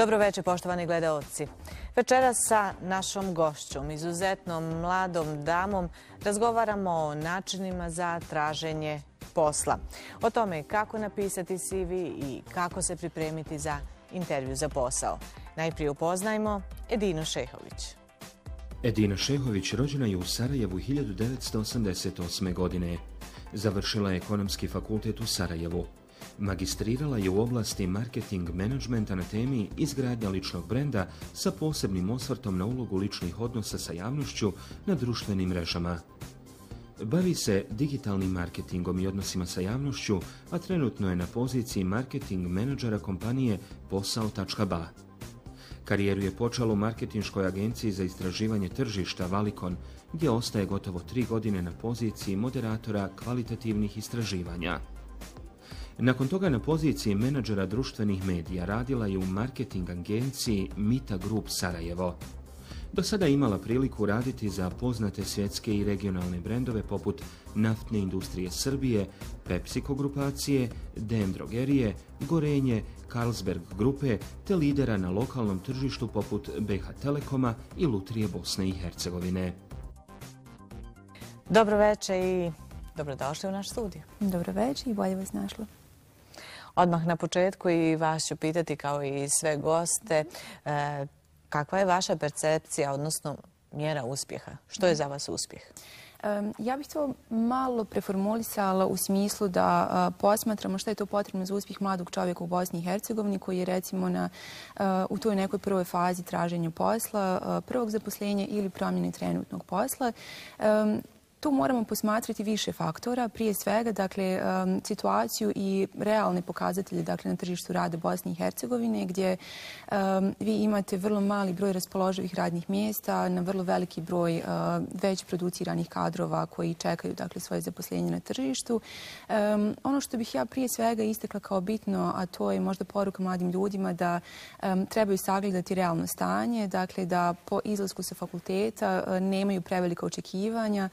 Dobro večer, poštovani gledalci. Večera sa našom gošćom, izuzetnom mladom damom, razgovaramo o načinima za traženje posla. O tome kako napisati CV i kako se pripremiti za intervju za posao. Najprije upoznajmo Edinu Šehović. Edina Šehović rođena je u Sarajevu 1988. godine. Završila je ekonomski fakultet u Sarajevu. Magistrirala je u oblasti marketing menadžmenta na temi izgradnja ličnog brenda sa posebnim osvrtom na ulogu ličnih odnosa sa javnošću na društvenim mrežama. Bavi se digitalnim marketingom i odnosima sa javnošću, a trenutno je na poziciji marketing menadžera kompanije Posao.ba. Karijeru je počela u marketinškoj agenciji za istraživanje tržišta Valikon, gdje ostaje gotovo tri godine na poziciji moderatora kvalitativnih istraživanja. Nakon toga na poziciji menadžera društvenih medija radila je u marketing agenciji Mita Group Sarajevo. Do sada imala priliku raditi za poznate svjetske i regionalne brendove poput naftne industrije Srbije, PepsiCo grupacije, DM Drogerije, Gorenje, Carlsberg grupe te lidera na lokalnom tržištu poput BH Telekoma i Lutrije Bosne i Hercegovine. Dobro večer i dobrodošli u naš studiju. Dobro večer i bolje vas našla. Odmah na početku i vas ću pitati kao i sve goste, e, kakva je vaša percepcija, odnosno mjera uspjeha? Što je za vas uspjeh? Ja bih to malo preformulisala u smislu da e, posmatramo šta je to potrebno za uspjeh mladog čovjeka u Bosni i Hercegovini koji je recimo na, e, u toj nekoj prvoj fazi traženja posla, prvog zaposlenja ili promjene trenutnog posla tu moramo posmatrati više faktora. Prije svega, dakle, situaciju i realne pokazatelje dakle, na tržištu rada Bosne i Hercegovine, gdje um, vi imate vrlo mali broj raspoloživih radnih mjesta, na vrlo veliki broj uh, već produciranih kadrova koji čekaju dakle, svoje zaposlenje na tržištu. Um, ono što bih ja prije svega istekla kao bitno, a to je možda poruka mladim ljudima da trebaju sagledati realno stanje, dakle da po izlasku sa fakulteta uh, nemaju prevelika očekivanja,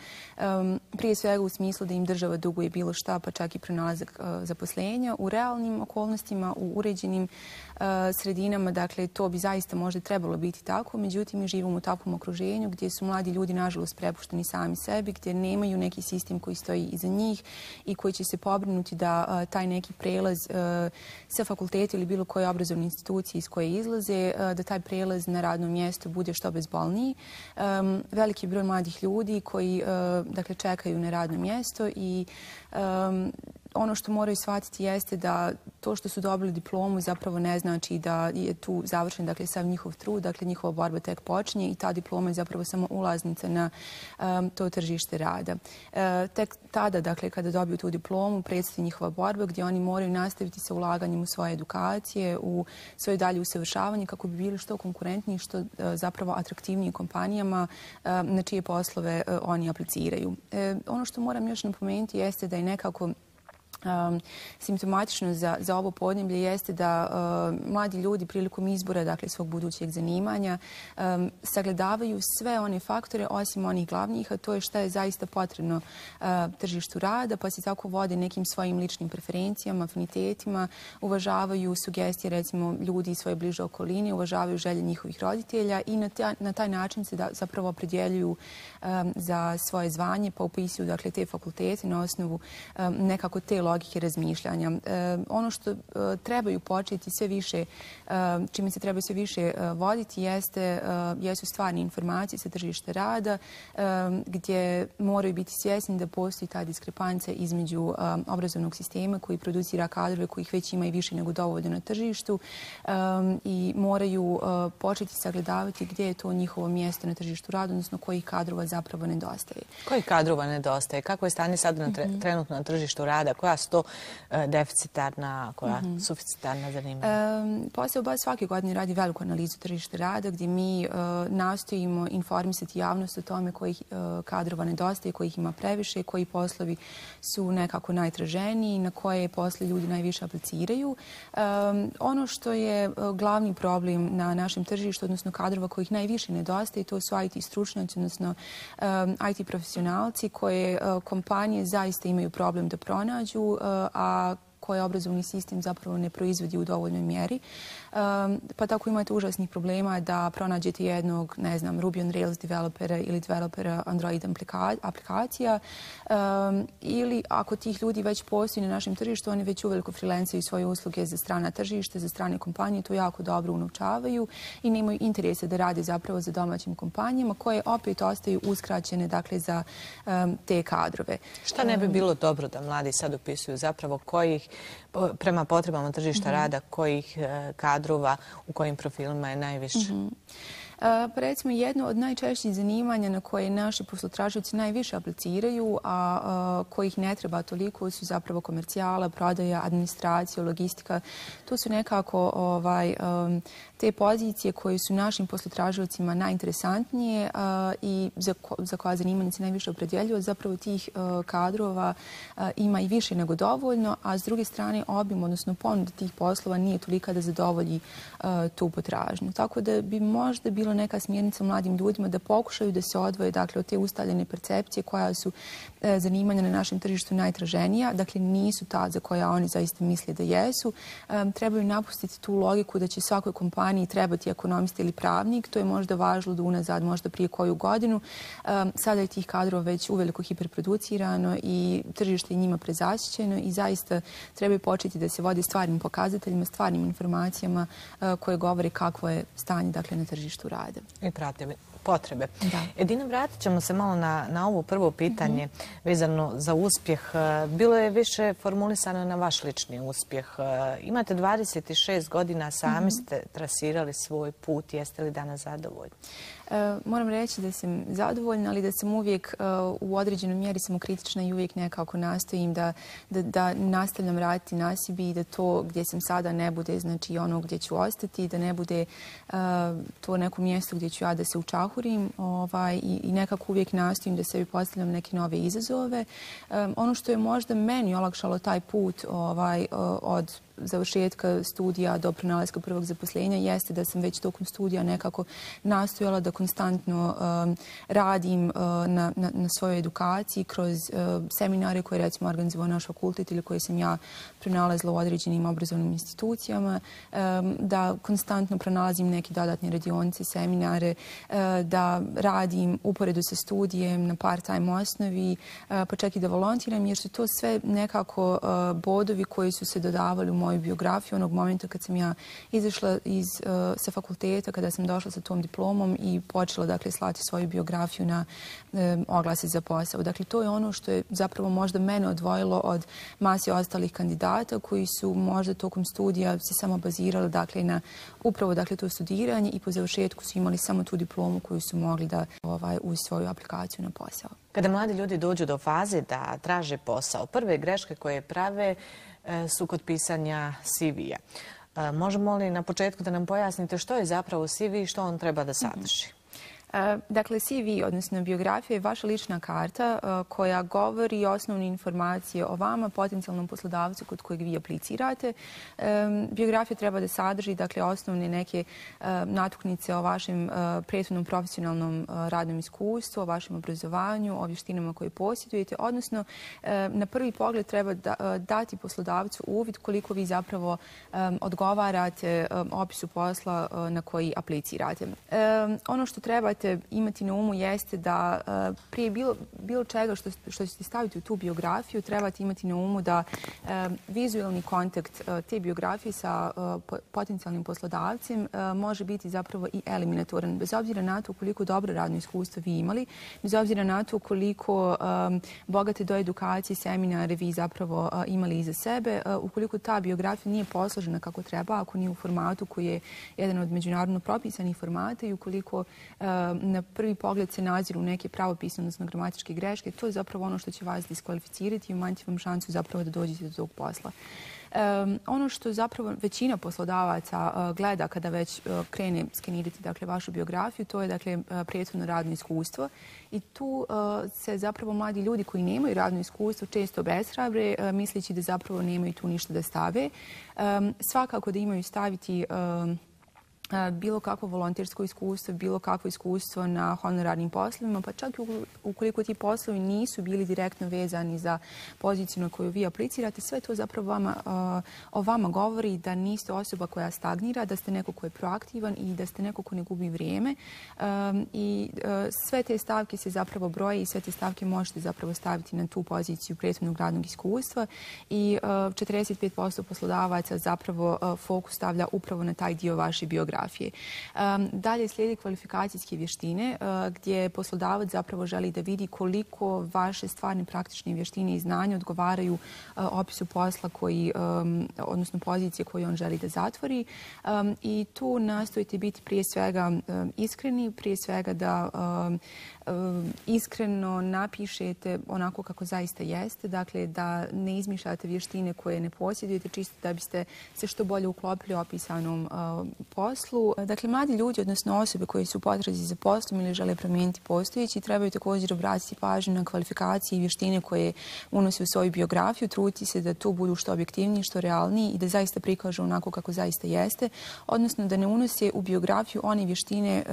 prije svega u smislu da im država duguje bilo šta, pa čak i pronalazak uh, zaposlenja. U realnim okolnostima, u uređenim Eh, sredinama, dakle, to bi zaista možda trebalo biti tako. Međutim, mi živimo u takvom okruženju gdje su mladi ljudi, nažalost, prepušteni sami sebi, gdje nemaju neki sistem koji stoji iza njih i koji će se pobrinuti da eh, taj neki prelaz eh, sa fakulteta ili bilo koje obrazovne institucije iz koje izlaze, da taj prelaz na radno mjesto bude što bezbolniji. Veliki broj mladih ljudi koji dakle, čekaju na radno mjesto i ono što moraju shvatiti jeste da to što su dobili diplomu zapravo ne znači da je tu završen dakle, sav njihov trud, dakle njihova borba tek počinje i ta diploma je zapravo samo ulaznica na um, to tržište rada. E, tek tada, dakle, kada dobiju tu diplomu, predstavi njihova borba gdje oni moraju nastaviti sa ulaganjem u svoje edukacije, u svoje dalje usavršavanje kako bi bili što konkurentniji, što uh, zapravo atraktivniji kompanijama uh, na čije poslove uh, oni apliciraju. E, ono što moram još napomenuti jeste da je nekako um, simptomatično za, za ovo podneblje jeste da um, mladi ljudi prilikom izbora dakle, svog budućeg zanimanja um, sagledavaju sve one faktore osim onih glavnih, a to je šta je zaista potrebno uh, tržištu rada, pa se tako vode nekim svojim ličnim preferencijama, afinitetima, uvažavaju sugestije recimo ljudi iz svoje bliže okoline, uvažavaju želje njihovih roditelja i na, ta, na taj način se da, zapravo opredjeljuju um, za svoje zvanje, pa upisuju dakle, te fakultete na osnovu um, nekako te logike razmišljanja. E, ono što e, trebaju početi sve više, e, čime se treba sve više voditi, jeste, jesu stvarne informacije sa tržište rada, gdje moraju biti svjesni da postoji ta diskrepancija između obrazovnog sistema koji producira kadrove kojih već ima i više nego dovoljno na tržištu i moraju početi sagledavati gdje je to njihovo mjesto na tržištu rada, odnosno kojih kadrova zapravo nedostaje. Kojih kadrova nedostaje? Kako je stanje sad na tre, mhm. trenutno na tržištu rada? Koja su to e, deficitarna, koja mm -hmm. suficitarna zanimanja? Um, Posao BAS svake godine radi veliku analizu tržišta rada gdje mi uh, nastojimo informisati javnost o tome kojih uh, kadrova nedostaje, kojih ima previše, koji poslovi su nekako najtraženiji, na koje posle ljudi najviše apliciraju. Um, ono što je glavni problem na našem tržištu, odnosno kadrova kojih najviše nedostaje, to su IT stručnjaci, odnosno um, IT profesionalci koje kompanije zaista imaju problem da pronađu, a koje obrazovni sistem zapravo ne proizvodi u dovoljnoj mjeri. Pa tako imate užasnih problema da pronađete jednog, ne znam, Ruby on Rails developera ili developera Android aplikacija ili ako tih ljudi već postoji na našem tržištu, oni već uveliko freelancaju svoje usluge za strana tržište, za strane kompanije, to jako dobro unovčavaju i nemaju interese da rade zapravo za domaćim kompanijama koje opet ostaju uskraćene dakle, za te kadrove. Šta ne bi bilo dobro da mladi sad upisuju zapravo kojih, prema potrebama tržišta mhm. rada, kojih e, kadrova, u kojim profilima je najviše? Mhm. Pa recimo jedno od najčešćih zanimanja na koje naši poslotraživci najviše apliciraju, a kojih ne treba toliko, su zapravo komercijala, prodaja, administracija, logistika. To su nekako ovaj, te pozicije koje su našim poslotraživacima najinteresantnije i za koja zanimanje se najviše opredjeljuju. Zapravo tih kadrova ima i više nego dovoljno, a s druge strane obim, odnosno ponuda tih poslova nije tolika da zadovolji tu potražnju. Tako da bi možda bilo neka smjernica mladim ljudima da pokušaju da se odvoje dakle, od te ustaljene percepcije koja su e, zanimanja na našem tržištu najtraženija. Dakle, nisu ta za koja oni zaista misle da jesu. E, trebaju napustiti tu logiku da će svakoj kompaniji trebati ekonomista ili pravnik. To je možda važno da unazad, možda prije koju godinu. Sada je tih kadrova već uveliko hiperproducirano i tržište je njima prezašćeno i zaista treba početi da se vodi stvarnim pokazateljima, stvarnim informacijama e, koje govore kakvo je stanje dakle, na tržištu rade. I pratite potrebe. Edina, vratit ćemo se malo na ovo prvo pitanje mhm. vezano za uspjeh. Bilo je više formulisano na vaš lični uspjeh. Imate 26 godina, sami mhm. ste trasirali svoj put. Jeste li danas zadovoljni? E, moram reći da sam zadovoljna, ali da sam uvijek e, u određenoj mjeri samokritična i uvijek nekako nastojim da nastavljam raditi na sebi i da to gdje sam sada ne bude znači ono gdje ću ostati, da ne bude e, to neko mjesto gdje ću ja da se kurim ovaj, i i nekako uvijek nastojim da sebi postavljam neke nove izazove. Ono što je možda meni olakšalo taj put ovaj, od završetka studija do pronalaska prvog zaposlenja jeste da sam već tokom studija nekako nastojala da konstantno um, radim uh, na, na, na svojoj edukaciji kroz uh, seminare koje recimo organizovao naš fakultet ili koje sam ja pronalazila u određenim obrazovnim institucijama, um, da konstantno pronalazim neke dodatne radionice, seminare, uh, da radim uporedu sa studijem na part-time osnovi, uh, pa čak i da volontiram, jer su to sve nekako uh, bodovi koji su se dodavali u moju biografiju onog momenta kad sam ja izašla iz, uh, sa fakulteta, kada sam došla sa tom diplomom i počela dakle, slati svoju biografiju na um, oglase za posao. Dakle, to je ono što je zapravo možda mene odvojilo od masi ostalih kandidata koji su možda tokom studija se samo bazirali dakle, na upravo dakle, to studiranje i po završetku su imali samo tu diplomu koju su mogli da ovaj, uz svoju aplikaciju na posao. Kada mladi ljudi dođu do faze da traže posao, prve greške koje prave E, su kod pisanja CV-a. E, možemo li na početku da nam pojasnite što je zapravo CV i što on treba da sadrži? E, dakle, CV, odnosno biografija, je vaša lična karta e, koja govori osnovne informacije o vama, potencijalnom poslodavcu kod kojeg vi aplicirate. E, biografija treba da sadrži dakle, osnovne neke natuknice o vašem prethodnom profesionalnom radnom iskustvu, o vašem obrazovanju, o vještinama koje posjedujete, odnosno na prvi pogled treba dati poslodavcu uvid koliko vi zapravo odgovarate opisu posla na koji aplicirate. Ono što treba trebate imati na umu jeste da e, prije bilo, bilo čega što, što ćete staviti u tu biografiju, trebate imati na umu da e, vizualni kontakt e, te biografije sa potencijalnim poslodavcem može biti zapravo i eliminatoran. Bez obzira na to koliko dobro radno iskustvo vi imali, bez obzira na to koliko bogate do edukacije, seminare vi zapravo imali iza sebe, ukoliko ta biografija nije posložena kako treba, ako nije u formatu koji je jedan od međunarodno propisanih formata i ukoliko na prvi pogled se naziru neke pravopisne, odnosno gramatičke greške, to je zapravo ono što će vas diskvalificirati i umanjiti vam šansu zapravo da dođete do tog posla. Um, ono što zapravo većina poslodavaca uh, gleda kada već uh, krene skenirati dakle, vašu biografiju, to je dakle, e, uh, prijetvodno radno iskustvo. I tu uh, se zapravo mladi ljudi koji nemaju radno iskustvo često besrabre, uh, misleći da zapravo nemaju tu ništa da stave. Um, svakako da imaju staviti um, bilo kakvo volontersko iskustvo, bilo kakvo iskustvo na honorarnim poslovima, pa čak i ukoliko ti poslovi nisu bili direktno vezani za poziciju na koju vi aplicirate, sve to zapravo vama, o vama govori da niste osoba koja stagnira, da ste neko ko je proaktivan i da ste neko ko ne gubi vrijeme. I sve te stavke se zapravo broje i sve te stavke možete zapravo staviti na tu poziciju prethodnog radnog iskustva i 45% poslodavaca zapravo fokus stavlja upravo na taj dio vaše biografije fotografije. Dalje slijedi kvalifikacijske vještine eh, gdje poslodavac zapravo želi da vidi koliko vaše stvarne praktične vještine i znanje odgovaraju eh, opisu posla koji, odnosno pozicije koje on želi da zatvori. I tu nastojite biti prije svega iskreni, prije svega da iskreno napišete onako kako zaista jeste, dakle da ne izmišljate vještine koje ne posjedujete čisto da biste se što bolje uklopili u opisanom eh, poslu. E, dakle, mladi ljudi, odnosno osobe koji su potrazi za poslom ili žele promijeniti postojeći, trebaju također obratiti pažnju na kvalifikacije i vještine koje unose u svoju biografiju, truti se da tu budu što objektivniji, što realniji i da zaista prikažu onako kako zaista jeste, odnosno da ne unose u biografiju one vještine e,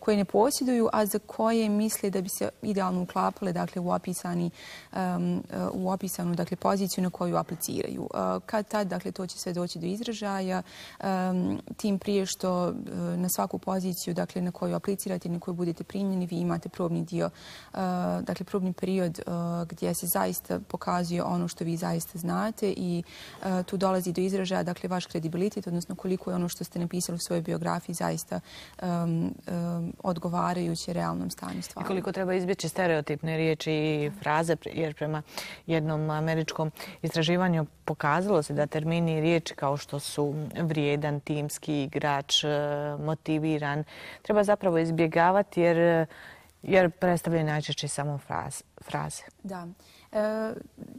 koje ne posjeduju, a za koje misle da bi se idealno uklapale dakle, u, opisani, um, u opisanu dakle, poziciju na koju apliciraju. Uh, kad tad dakle, to će sve doći do izražaja, um, tim prije što što e, na svaku poziciju dakle, na koju aplicirate i na koju budete primljeni, vi imate probni dio, e, dakle, probni period e, gdje se zaista pokazuje ono što vi zaista znate i tu dolazi do izražaja dakle, vaš kredibilitet, odnosno koliko je ono što ste napisali u svojoj biografiji zaista um, um, odgovarajuće realnom stanju stvari. I koliko treba izbjeći stereotipne riječi i fraze, jer prema jednom američkom istraživanju pokazalo se da termini i riječi kao što su vrijedan, timski igrač, igrač e, motiviran, treba zapravo izbjegavati jer, e, jer predstavljaju najčešće samo fraze. Da. E,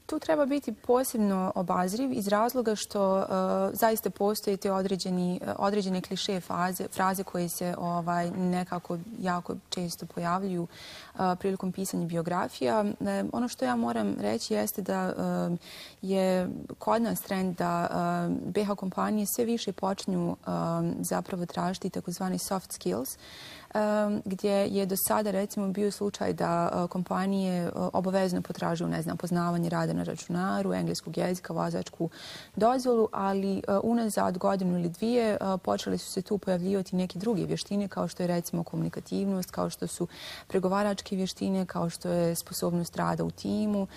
tu treba biti posebno obazriv iz razloga što e, zaista postoje te određeni, e, određene kliše faze, fraze koje se ovaj, nekako jako često pojavljuju e, prilikom pisanja biografija. E, ono što ja moram reći jeste da je kod nas trend da BH kompanije sve više počinju zapravo tražiti takozvani soft skills, gdje je do sada recimo bio slučaj da e, kompanije e, obavezno potražuju ne znam, poznavanje rada na računaru, engleskog jezika, vozačku dozvolu, ali e, unazad godinu ili dvije počeli su se tu pojavljivati neke druge vještine kao što je recimo komunikativnost, kao što su pregovaračke vještine, kao što je sposobnost rada u timu.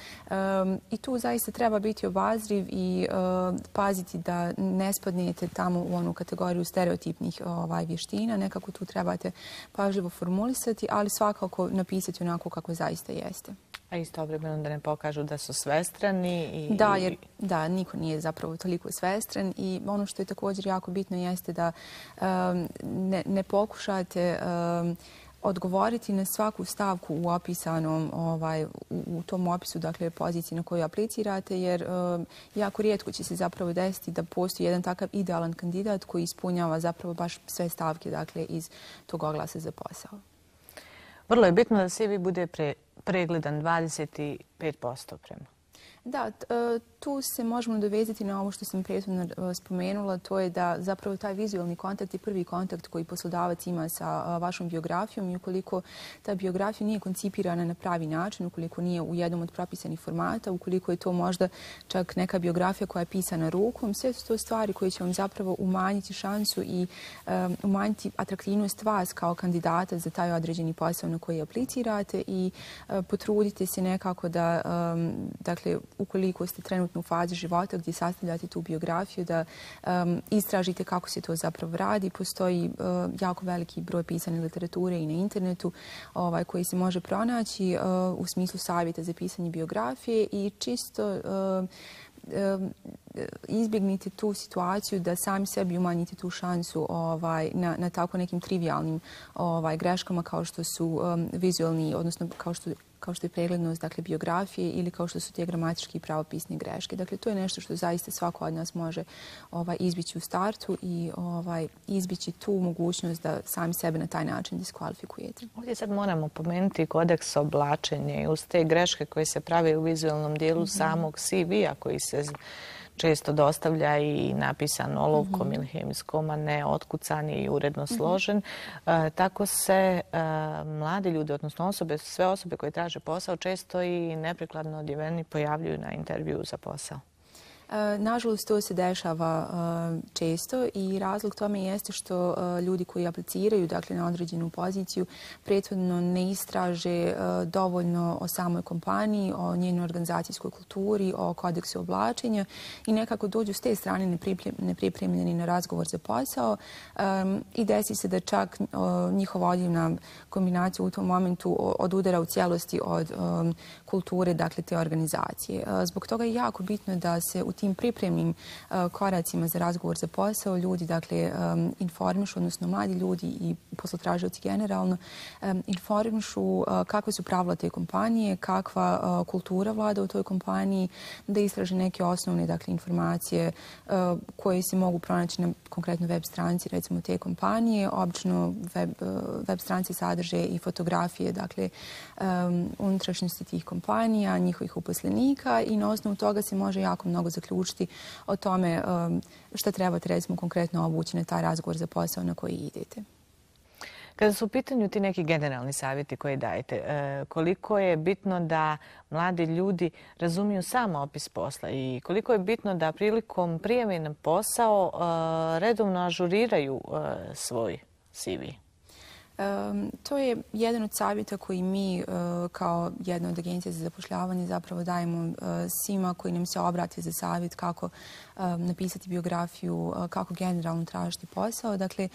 I tu zaista treba biti obazriv i paziti da ne spadnete tamo u onu kategoriju stereotipnih ovaj, vještina. Nekako tu trebate pažljivo formulisati, ali svakako napisati onako kako zaista jeste. A isto obremeno da ne pokažu da su svestrani? I... Da, jer da, niko nije zapravo toliko svestran i ono što je također jako bitno jeste da um, ne, ne pokušate um, odgovoriti na svaku stavku u opisanom ovaj, u, u tom opisu, dakle poziciji na koju aplicirate, jer um, jako rijetko će se zapravo desiti da postoji jedan takav idealan kandidat koji ispunjava zapravo baš sve stavke dakle, iz tog oglasa za posao. Vrlo je bitno da CV bude pre, pregledan 25% prema. Da, tu se možemo dovezati na ovo što sam prethodno e, spomenula, to je da zapravo taj vizualni kontakt je prvi kontakt koji poslodavac ima sa e, vašom biografijom i ukoliko ta biografija nije koncipirana na pravi način, ukoliko nije u jednom od propisanih formata, ukoliko je to možda čak neka biografija koja je pisana rukom, sve su to stvari koje će vam zapravo umanjiti šansu i um, umanjiti atraktivnost vas kao kandidata za taj određeni posao na koji aplicirate i uh, potrudite se nekako da, um, dakle, ukoliko ste trenutno u fazi života gdje sastavljate tu biografiju, da um, istražite kako se to zapravo radi. Postoji uh, jako veliki broj pisane literature i na internetu ovaj, koji se može pronaći uh, u smislu savjeta za pisanje biografije i čisto uh, izbjegnite tu situaciju da sami sebi umanjite tu šansu ovaj, na, na tako nekim trivialnim ovaj, greškama kao što su um, vizualni, odnosno kao što kao što je preglednost dakle, biografije ili kao što su te gramatički i pravopisne greške. Dakle, to je nešto što zaista svako od nas može ovaj, izbići u startu i ovaj, izbići tu mogućnost da sami sebe na taj način diskvalifikujete. Ovdje sad moramo pomenuti kodeks oblačenja i uz te greške koje se prave u vizualnom dijelu mm -hmm. samog CV-a koji se često dostavlja i napisan olovkom ili hemijskom, a ne otkucan i uredno složen. Tako se mladi ljudi, odnosno osobe, sve osobe koje traže posao, često i neprikladno odjeveni pojavljuju na intervju za posao. E, nažalost, to se dešava e, često i razlog tome jeste što e, ljudi koji apliciraju dakle, na određenu poziciju prethodno ne istraže dovoljno o samoj kompaniji, o njenoj organizacijskoj kulturi, o kodeksu oblačenja i nekako dođu s te strane nepripremljeni na razgovor za posao. I desi se da čak njihova odjevna kombinacija u tom momentu odudara u cijelosti od kulture dakle, te organizacije. E, zbog toga je jako bitno da se u tim pripremnim e, koracima za razgovor za posao ljudi dakle e, informišu, odnosno mladi ljudi i poslotražavci generalno informišu kakve su pravila te kompanije, kakva kultura vlada u toj kompaniji, da istraže neke osnovne dakle, informacije koje se mogu pronaći na konkretno web stranici recimo te kompanije. Obično web, web stranice sadrže i fotografije dakle unutrašnjosti tih kompanija, njihovih uposlenika i na osnovu toga se može jako mnogo zaključiti o tome um, šta trebate recimo konkretno obući na taj razgovor za posao na koji idete. Kada su u pitanju ti neki generalni savjeti koje dajete, e, koliko je bitno da mladi ljudi razumiju samo opis posla i koliko je bitno da prilikom prijemi na posao e, redovno ažuriraju e, svoj CV? To je jedan od savjeta koji mi eh, kao jedna od agencija za zapošljavanje zapravo dajemo eh, svima koji nam se obrati za savjet kako napisati biografiju, eh, kako generalno tražiti posao. Dakle,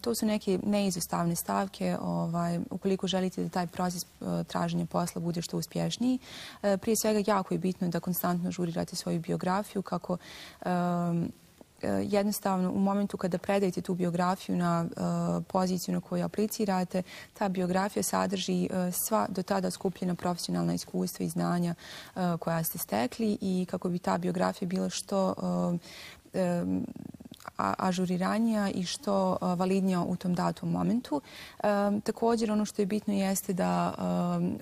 to su neke neizostavne stavke ovaj, ukoliko želite da taj proces traženja posla bude što uspješniji. Prije svega jako je bitno da konstantno žurirate svoju biografiju kako E, jednostavno u momentu kada predajete tu biografiju na e, poziciju na koju aplicirate, ta biografija sadrži e, sva do tada skupljena profesionalna iskustva i znanja koja ste stekli i kako bi ta biografija bila što ažuriranija i što validnija u tom datom momentu. Također, ono što je bitno jeste da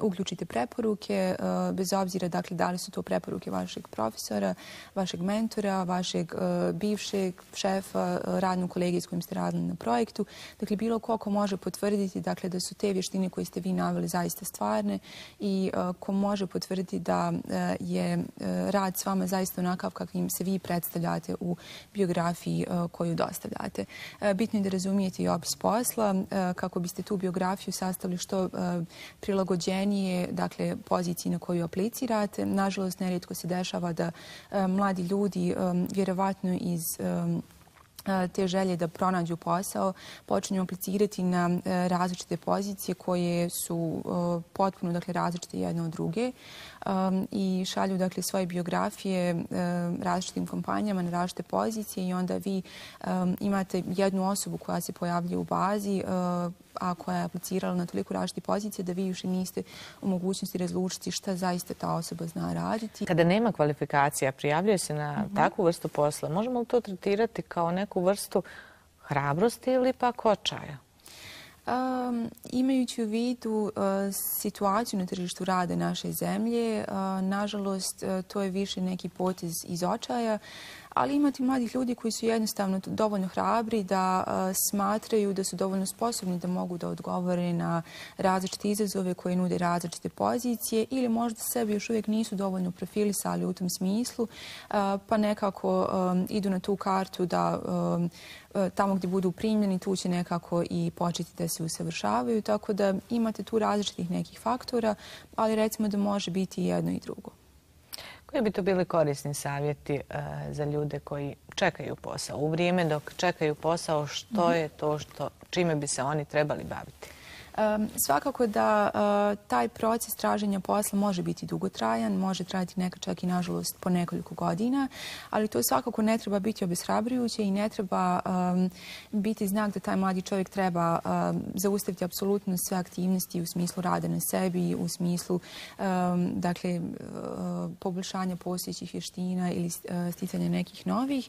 uključite preporuke, bez obzira dakle, da li su to preporuke vašeg profesora, vašeg mentora, vašeg bivšeg šefa, radnog kolege s kojim ste radili na projektu. Dakle, bilo ko ko može potvrditi dakle, da su te vještine koje ste vi naveli zaista stvarne i ko može potvrditi da je rad s vama zaista onakav kakvim se vi predstavljate u biografiji E, koju dostavljate. E, bitno je da razumijete i opis posla e, kako biste tu biografiju sastavili što prilagođenije dakle, poziciji na koju aplicirate. Nažalost, nerijetko se dešava da mladi ljudi vjerovatno iz te želje da pronađu posao, počinju aplicirati na različite pozicije koje su potpuno dakle, različite jedne od druge i šalju dakle, svoje biografije različitim kompanijama na različite pozicije i onda vi imate jednu osobu koja se pojavlja u bazi a koja je aplicirala na toliko različite pozicije da vi još niste u mogućnosti razlučiti šta zaista ta osoba zna raditi. Kada nema kvalifikacija, prijavljuje se na mhm. takvu vrstu posla, možemo li to tretirati kao neku vrstu hrabrosti ili pa kočaja? Um, imajući u vidu uh, situaciju na tržištu rada naše zemlje, uh, nažalost, uh, to je više neki potez iz očaja ali imati mladih ljudi koji su jednostavno dovoljno hrabri da smatraju da su dovoljno sposobni da mogu da odgovore na različite izazove koje nude različite pozicije ili možda sebi još uvijek nisu dovoljno profilisali u tom smislu, pa nekako idu na tu kartu da tamo gdje budu primljeni, tu će nekako i početi da se usavršavaju, tako da imate tu različitih nekih faktora, ali recimo da može biti jedno i drugo. Koji bi to bili korisni savjeti e, za ljude koji čekaju posao? U vrijeme dok čekaju posao, što je to što, čime bi se oni trebali baviti? Svakako da e, taj proces traženja posla može biti dugotrajan, može trajati neka čak i nažalost po nekoliko godina, ali to svakako ne treba biti obeshrabrujuće i ne treba biti znak da taj mladi čovjek treba zaustaviti apsolutno sve aktivnosti u smislu rada na sebi, u smislu dakle, e, poboljšanja postojećih vještina ili e, sticanja nekih novih.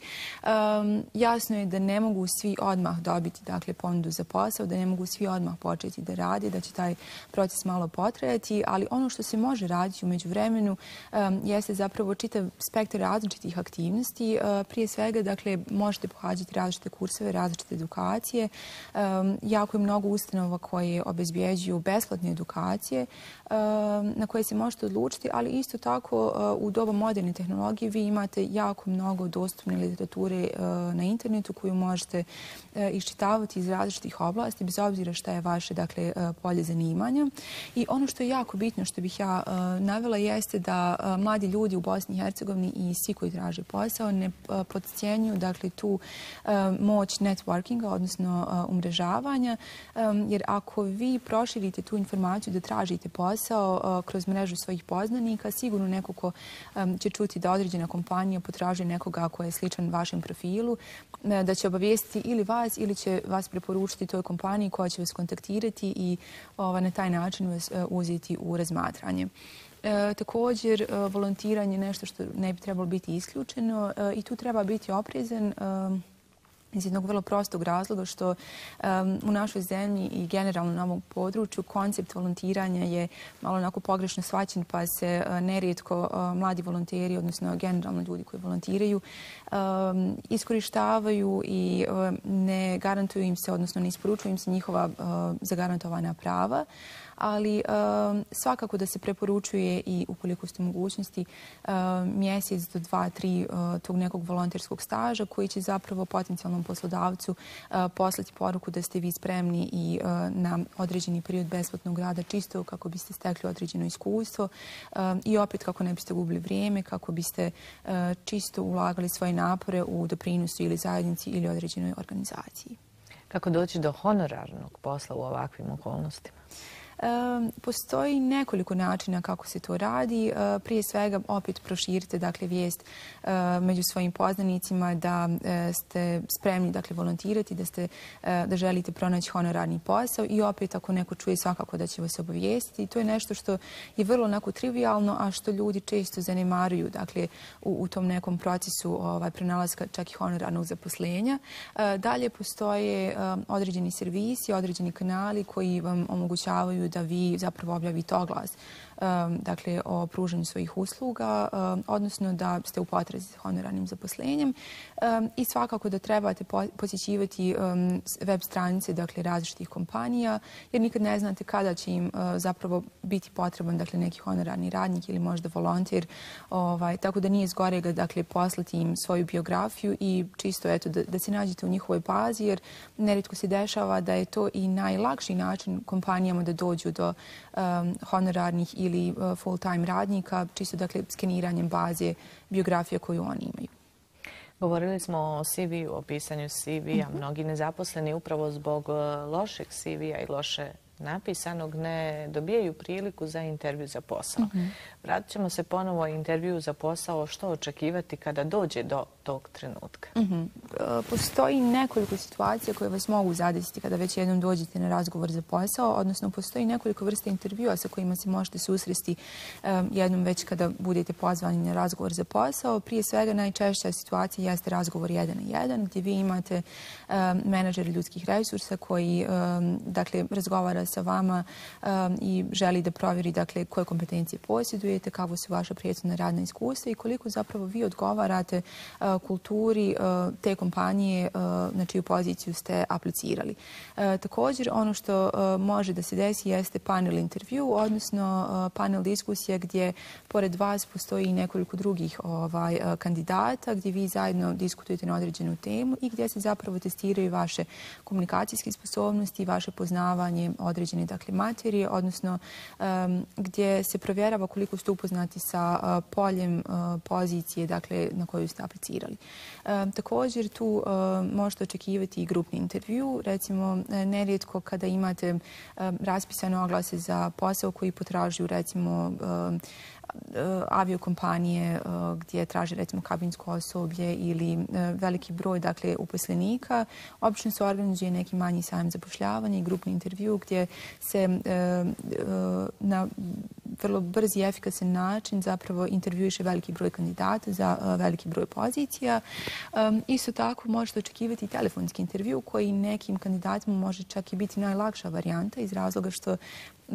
Jasno je da ne mogu svi odmah dobiti dakle, ponudu za posao, da ne mogu svi odmah početi da radi, da će taj proces malo potrajati, ali ono što se može raditi umeđu vremenu jeste zapravo čitav spektar različitih aktivnosti. E, prije svega, dakle, možete pohađati različite kurseve, različite edukacije. Jako je mnogo ustanova koje obezbijeđuju besplatne edukacije na koje se možete odlučiti, ali isto tako e, u doba moderne tehnologije vi imate jako mnogo dostupne literature e, na internetu koju možete iščitavati iz različitih oblasti, bez obzira šta je vaše dakle, E, polje zanimanja. I ono što je jako bitno, što bih ja e, navela, jeste da e, mladi ljudi u Bosni i Hercegovini i svi koji traže posao ne podcijenju dakle, tu moć networkinga, odnosno umrežavanja, jer ako vi proširite tu informaciju da tražite posao kroz mrežu svojih poznanika, sigurno neko ko će čuti da određena kompanija potraži nekoga ko je sličan vašem profilu, da će obavijestiti ili vas ili će vas preporučiti toj kompaniji koja će vas kontaktirati i ovaj, na taj način vas e, uzeti u razmatranje. E, također, e, volontiranje je nešto što ne bi trebalo biti isključeno e, i tu treba biti oprezan e, iz jednog vrlo prostog razloga što u našoj zemlji i generalno na ovom području koncept volontiranja je malo onako pogrešno svaćen pa se e, nerijetko e, mladi volonteri, odnosno generalno ljudi koji volontiraju, iskorištavaju i e, ne garantuju im se, odnosno ne isporučuju im se njihova zagarantovana prava ali um, svakako da se preporučuje i ukoliko ste mogućnosti um, mjesec do dva, tri uh, tog nekog volonterskog staža koji će zapravo potencijalnom poslodavcu uh, poslati poruku da ste vi spremni i uh, na određeni period besplatnog rada čisto kako biste stekli određeno iskustvo um, i opet kako ne biste gubili vrijeme, kako biste čisto ulagali svoje napore u doprinosu ili zajednici ili određenoj organizaciji. Kako doći do honorarnog posla u ovakvim okolnostima? Postoji nekoliko načina kako se to radi. Prije svega opet proširite dakle, vijest među svojim poznanicima da ste spremni dakle, volontirati, da, ste, da želite pronaći honorarni posao i opet ako neko čuje svakako da će vas obavijestiti. To je nešto što je vrlo onako trivialno, a što ljudi često zanemaruju dakle, u, u tom nekom procesu ovaj, pronalaska čak i honorarnog zaposlenja. Dalje postoje određeni servisi, određeni kanali koji vam omogućavaju da vi zapravo objavite oglas dakle, o pruženju svojih usluga, odnosno da ste u potrazi s honorarnim zaposlenjem. I svakako da trebate posjećivati web stranice dakle, različitih kompanija, jer nikad ne znate kada će im e, zapravo biti potreban dakle, neki honorarni radnik ili možda volontir, ovaj, tako da nije zgorega dakle, poslati im svoju biografiju i čisto eto, da, da se nađete u njihovoj bazi, jer neretko se dešava da je to i najlakši način kompanijama da dođu do um, honorarnih ili uh, full-time radnika, čisto dakle skeniranjem baze biografije koju oni imaju. Govorili smo o CV-u, o pisanju CV-a. Mhm. Mnogi nezaposleni upravo zbog uh, lošeg CV-a i loše napisanog ne dobijaju priliku za intervju za posao. -hmm. Vratit ćemo se ponovo intervju za posao. Što očekivati kada dođe do tog trenutka? Uh -huh. Postoji nekoliko situacija koje vas mogu zadesiti kada već jednom dođete na razgovor za posao, odnosno postoji nekoliko vrsta intervjua sa kojima se možete susresti um, jednom već kada budete pozvani na razgovor za posao. Prije svega najčešća situacija jeste razgovor jedan na jedan gdje vi imate e, um, menadžer ljudskih resursa koji um, dakle, razgovara sa vama i želi da provjeri dakle, koje kompetencije posjedujete, kako su vaša prijetna radna iskustva i koliko zapravo vi odgovarate uh, kulturi eh, te kompanije eh, na čiju poziciju ste aplicirali. Eh, također, ono što može da se desi jeste panel intervju, odnosno panel diskusija gdje pored vas postoji i nekoliko drugih ovaj, kandidata gdje vi zajedno diskutujete na određenu temu i gdje se zapravo testiraju vaše komunikacijske sposobnosti, vaše poznavanje određene dakle, materije, odnosno gdje se provjerava koliko ste upoznati sa poljem pozicije dakle, na koju ste aplicirali. Um, također tu e, možete očekivati i grupni intervju. Recimo, e, nerijetko kada imate raspisane oglase za posao koji potražuju recimo um, aviokompanije gdje traže recimo kabinsko osoblje ili veliki broj dakle uposlenika. Obično se organizuje neki manji sajem zapošljavanja i grupni intervju gdje se na vrlo brz i efikasan način zapravo intervjuiše veliki broj kandidata za e, veliki broj pozicija. Isto tako možete očekivati telefonski intervju koji nekim kandidatima može čak i biti najlakša varijanta iz razloga što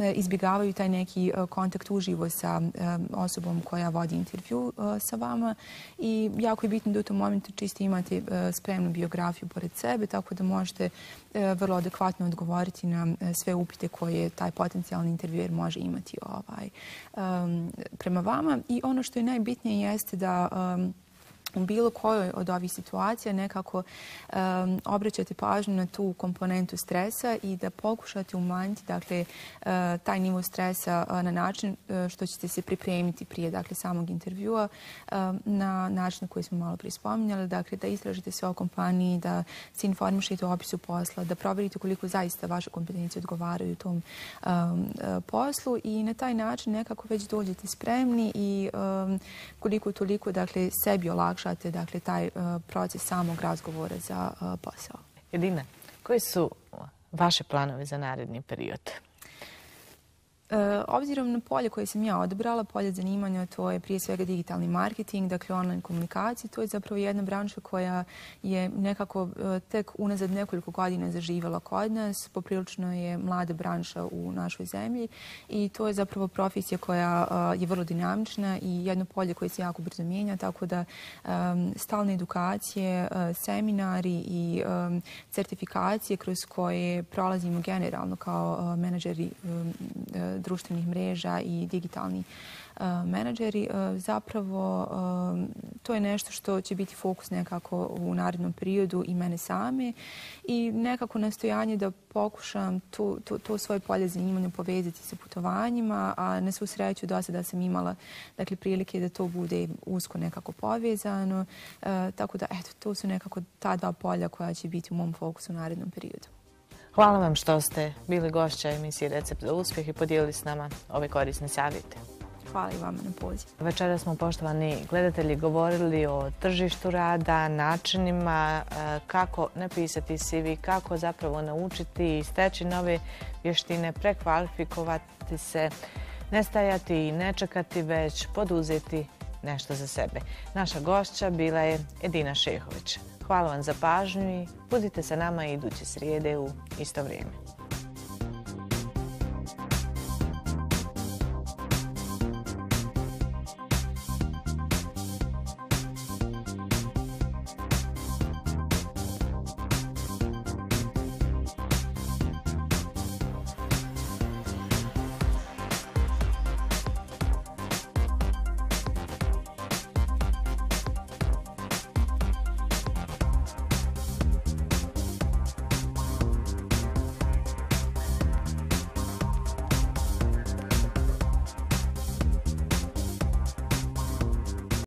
E, izbjegavaju taj neki e, kontakt uživo sa e, osobom koja vodi intervju sa vama i jako je bitno da u tom momentu čisto imate spremnu biografiju pored sebe, tako da možete vrlo adekvatno odgovoriti na sve upite koje taj potencijalni intervjuer može imati ovaj, prema vama. I ono što je najbitnije jeste da u bilo kojoj od ovih situacija nekako um, obraćate pažnju na tu komponentu stresa i da pokušate umanjiti dakle, uh, taj nivo stresa uh, na način uh, što ćete se pripremiti prije dakle, samog intervjua uh, na način koji smo malo prije spominjali. Dakle, da istražite sve o kompaniji, da se informišete o opisu posla, da provjerite koliko zaista vaše kompetencije odgovaraju tom um, poslu i na taj način nekako već dođete spremni i um, koliko toliko dakle, sebi olakšate olakšate dakle, taj e, proces samog razgovora za e, posao. Jedina, koji su vaše planove za naredni period? E, obzirom na polje koje sam ja odabrala, polje zanimanja, to je prije svega digitalni marketing, dakle online komunikacije. To je zapravo jedna branša koja je nekako e, tek unazad nekoliko godina zaživjela kod nas. Poprilično je mlada branša u našoj zemlji i to je zapravo profesija koja eh, je vrlo dinamična i jedno polje koje se jako brzo mijenja, tako da stalne edukacije, seminari i certifikacije kroz koje prolazimo generalno kao menadžeri društvenih mreža i digitalni e, menadžeri. E, zapravo, e, to je nešto što će biti fokus nekako u narednom periodu i mene same i nekako nastojanje da pokušam to, to, to svoje polje zanimanja povezati sa putovanjima, a na svu sreću do sada sam imala dakle, prilike da to bude usko nekako povezano. Tako da, eto, to su nekako ta dva polja koja će biti u mom fokusu u narednom periodu. Hvala vam što ste bili gošća emisije Recept za uspjeh i podijelili s nama ove korisne savjete. Hvala i vama na poziv. Večera smo, poštovani gledatelji, govorili o tržištu rada, načinima e, kako napisati CV, kako zapravo naučiti i steći nove vještine, prekvalifikovati se, ne stajati i ne čekati, već poduzeti nešto za sebe. Naša gošća bila je Edina Šehović. Hvala vam za pažnju i budite sa nama iduće srijede u isto vrijeme.